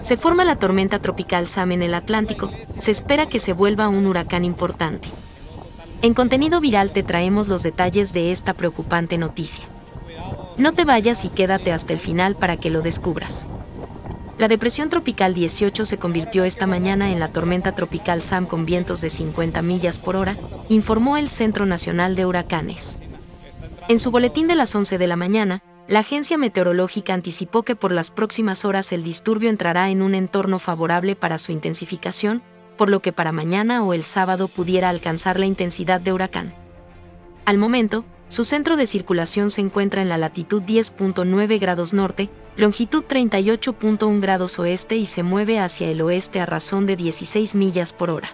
Se forma la tormenta tropical Sam en el Atlántico, se espera que se vuelva un huracán importante. En contenido viral te traemos los detalles de esta preocupante noticia. No te vayas y quédate hasta el final para que lo descubras. La depresión tropical 18 se convirtió esta mañana en la tormenta tropical Sam con vientos de 50 millas por hora, informó el Centro Nacional de Huracanes. En su boletín de las 11 de la mañana, la agencia meteorológica anticipó que por las próximas horas el disturbio entrará en un entorno favorable para su intensificación, por lo que para mañana o el sábado pudiera alcanzar la intensidad de huracán. Al momento, su centro de circulación se encuentra en la latitud 10.9 grados norte, longitud 38.1 grados oeste y se mueve hacia el oeste a razón de 16 millas por hora.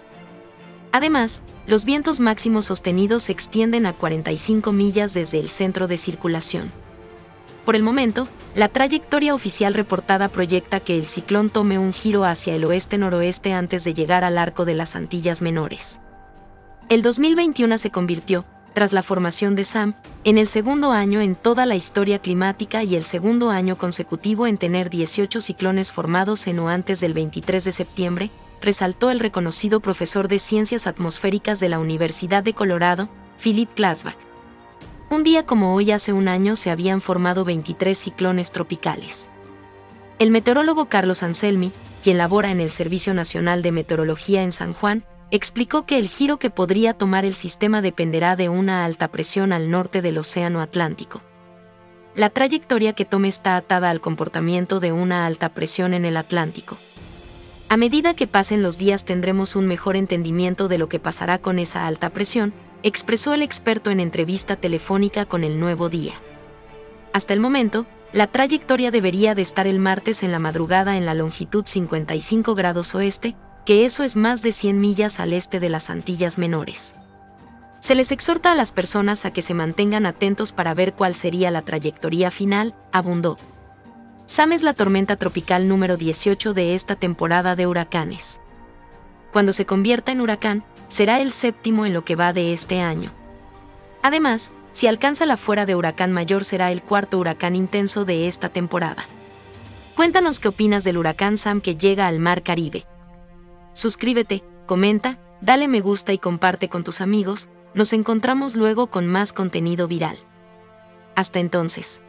Además, los vientos máximos sostenidos se extienden a 45 millas desde el centro de circulación. Por el momento, la trayectoria oficial reportada proyecta que el ciclón tome un giro hacia el oeste-noroeste antes de llegar al arco de las Antillas Menores. El 2021 se convirtió, tras la formación de SAM, en el segundo año en toda la historia climática y el segundo año consecutivo en tener 18 ciclones formados en o antes del 23 de septiembre, resaltó el reconocido profesor de Ciencias Atmosféricas de la Universidad de Colorado, Philip Glasbach. Un día como hoy hace un año se habían formado 23 ciclones tropicales. El meteorólogo Carlos Anselmi, quien labora en el Servicio Nacional de Meteorología en San Juan, explicó que el giro que podría tomar el sistema dependerá de una alta presión al norte del Océano Atlántico. La trayectoria que tome está atada al comportamiento de una alta presión en el Atlántico. A medida que pasen los días tendremos un mejor entendimiento de lo que pasará con esa alta presión, expresó el experto en entrevista telefónica con el nuevo día. Hasta el momento, la trayectoria debería de estar el martes en la madrugada en la longitud 55 grados oeste, que eso es más de 100 millas al este de las Antillas Menores. Se les exhorta a las personas a que se mantengan atentos para ver cuál sería la trayectoria final, abundó. Sam es la tormenta tropical número 18 de esta temporada de huracanes. Cuando se convierta en huracán, será el séptimo en lo que va de este año. Además, si alcanza la fuera de huracán mayor será el cuarto huracán intenso de esta temporada. Cuéntanos qué opinas del huracán Sam que llega al Mar Caribe. Suscríbete, comenta, dale me gusta y comparte con tus amigos. Nos encontramos luego con más contenido viral. Hasta entonces.